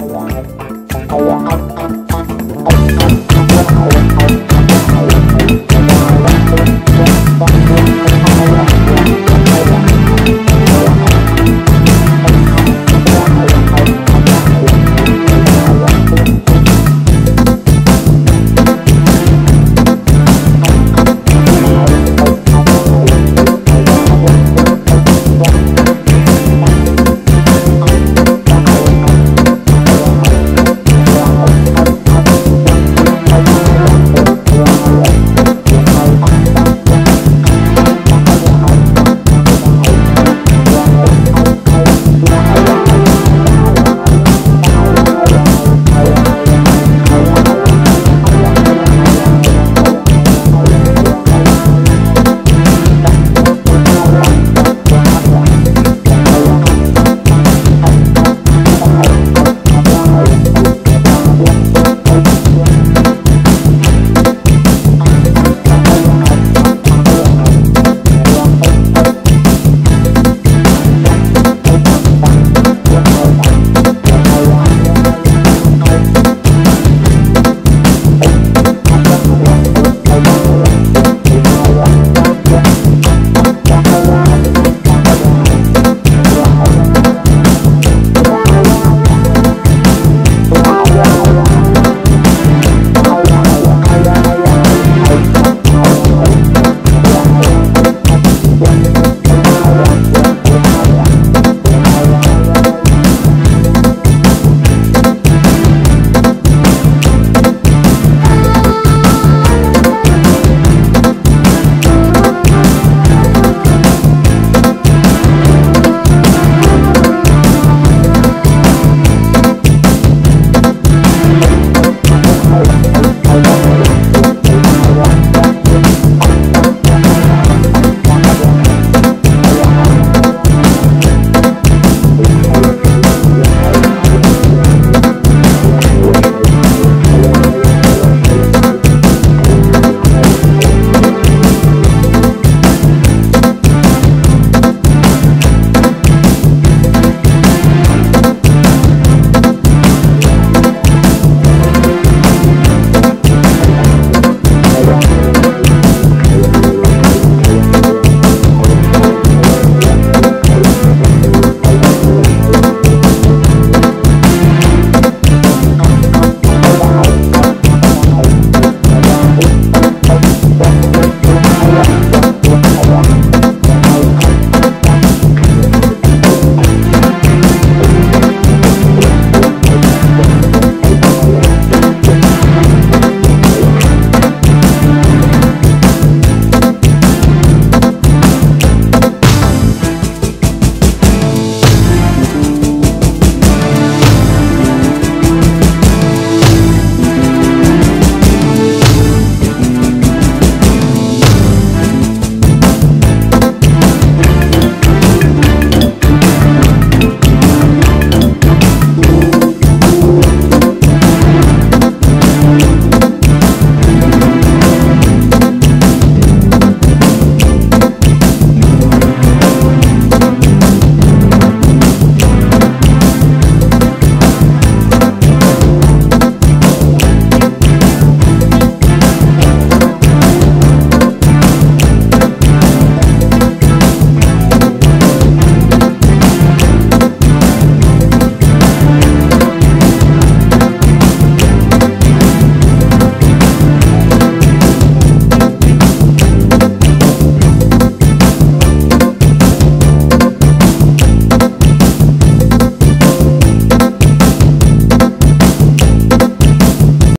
Wow.